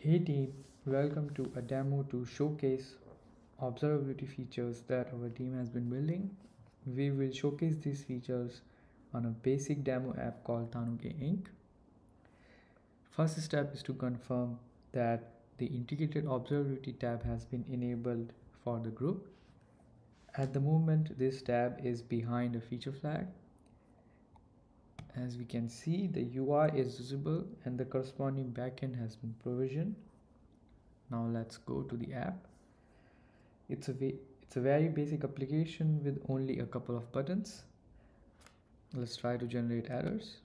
Hey team, welcome to a demo to showcase observability features that our team has been building. We will showcase these features on a basic demo app called Tanuki Inc. First step is to confirm that the integrated observability tab has been enabled for the group. At the moment, this tab is behind a feature flag as we can see the UI is visible and the corresponding backend has been provisioned. Now let's go to the app. It's a it's a very basic application with only a couple of buttons. Let's try to generate errors.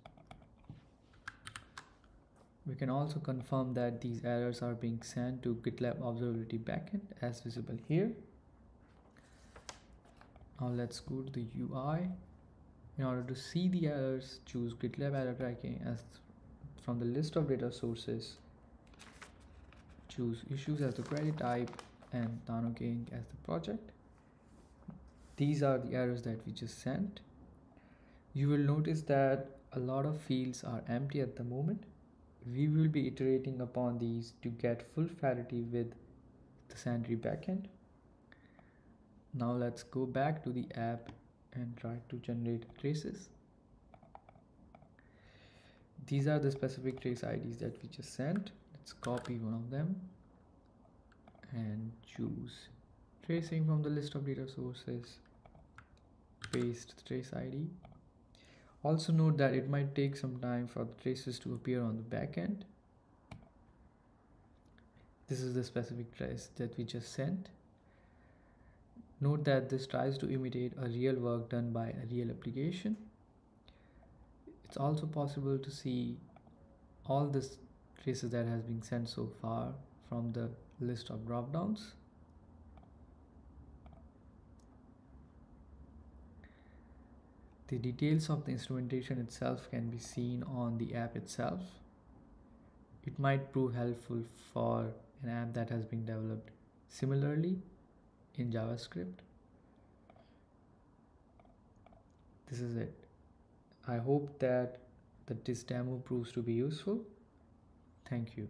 We can also confirm that these errors are being sent to GitLab observability backend as visible here. Now let's go to the UI in order to see the errors, choose GitLab error tracking as from the list of data sources. Choose issues as the query type and Tanuki as the project. These are the errors that we just sent. You will notice that a lot of fields are empty at the moment. We will be iterating upon these to get full parity with the Sentry backend. Now let's go back to the app and try to generate traces. These are the specific trace IDs that we just sent. Let's copy one of them and choose tracing from the list of data sources paste the trace ID also note that it might take some time for the traces to appear on the backend this is the specific trace that we just sent Note that this tries to imitate a real work done by a real application. It's also possible to see all the traces that has been sent so far from the list of dropdowns. The details of the instrumentation itself can be seen on the app itself. It might prove helpful for an app that has been developed similarly in JavaScript. This is it. I hope that, that this demo proves to be useful. Thank you.